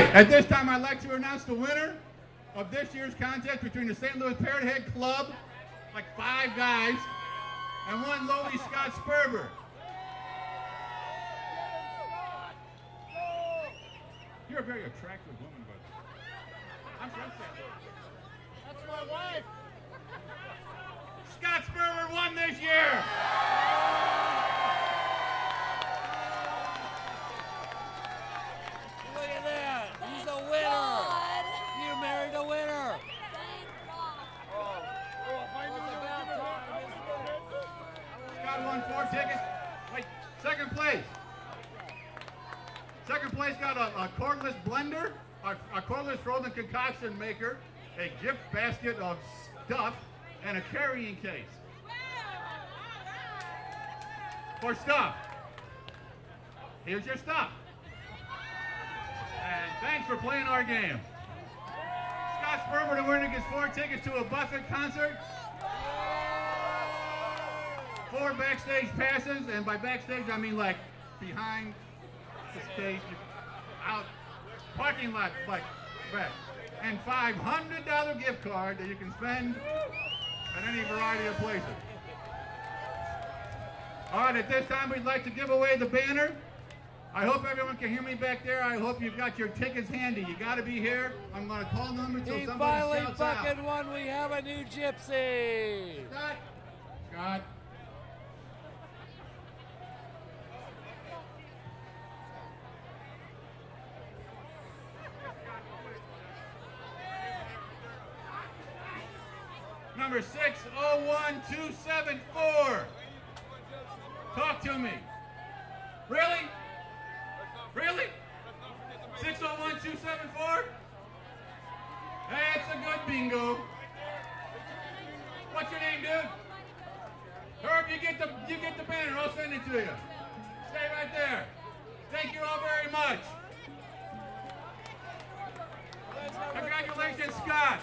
right, at this time I'd like to announce the winner of this year's contest between the St. Louis Parrot Head Club, like five guys, and one lowly Scott Sperber. You're a very attractive woman, but I'm from St. Louis. That's my wife. Won four tickets. Wait, second place. Second place got a, a cordless blender, a, a cordless frozen concoction maker, a gift basket of stuff, and a carrying case. For stuff. Here's your stuff. And thanks for playing our game. Scott Sperber, the winner, gets four tickets to a Buffett concert four backstage passes, and by backstage I mean like behind the stage, out parking lot, like back, and five hundred dollar gift card that you can spend at any variety of places. All right, at this time we'd like to give away the banner. I hope everyone can hear me back there. I hope you've got your tickets handy. You got to be here. I'm going to call numbers until He somebody finally shouts out. fucking won. We have a new gypsy. Scott. Scott. Number 601274. Talk to me. Really? Really? 601274? That's a good bingo. What's your name, dude? Herb, you get the you get the banner. I'll send it to you. Stay right there. Thank you all very much. Congratulations, Scott.